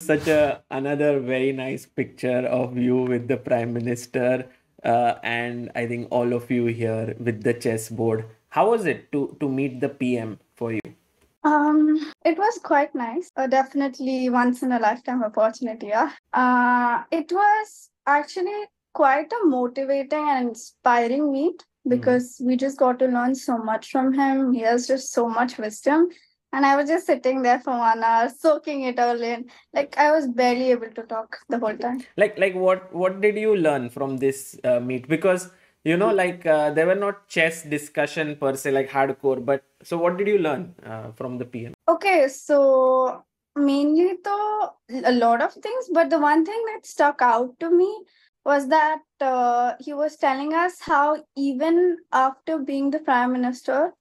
such a another very nice picture of you with the prime minister uh, and I think all of you here with the chessboard. How was it to to meet the PM for you? Um, it was quite nice. Uh, definitely once in a lifetime opportunity. Yeah. Uh, it was actually quite a motivating and inspiring meet Mm. because we just got to learn so much from him. He has just so much wisdom. And I was just sitting there for one hour, soaking it all in. Like I was barely able to talk the whole time. Like like what what did you learn from this uh, meet? Because you know like uh, there were not chess discussion per se like hardcore, but so what did you learn uh, from the PM? Okay, so mainly though a lot of things, but the one thing that stuck out to me was that uh, he was telling us how even after being the prime minister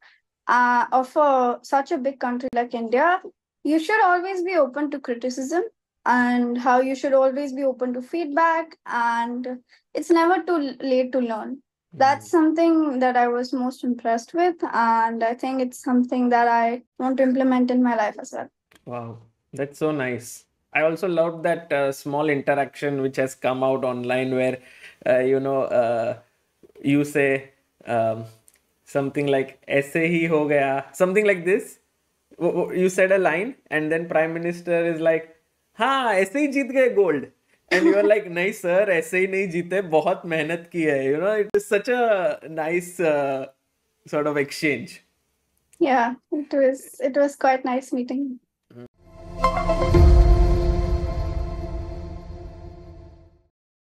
uh, of a, such a big country like India, you should always be open to criticism and how you should always be open to feedback and it's never too late to learn. That's something that I was most impressed with, and I think it's something that I want to implement in my life as well. Wow, that's so nice. I also loved that uh, small interaction which has come out online where, uh, you know, uh, you say um, something like ऐसे ही हो गया something like this you said a line and then prime minister is like हाँ ऐसे ही जीत गए gold and you are like नहीं सर ऐसे ही नहीं जीते बहुत मेहनत की है you know it is such a nice sort of exchange या Yeah, it was it was quite nice meeting. Mm.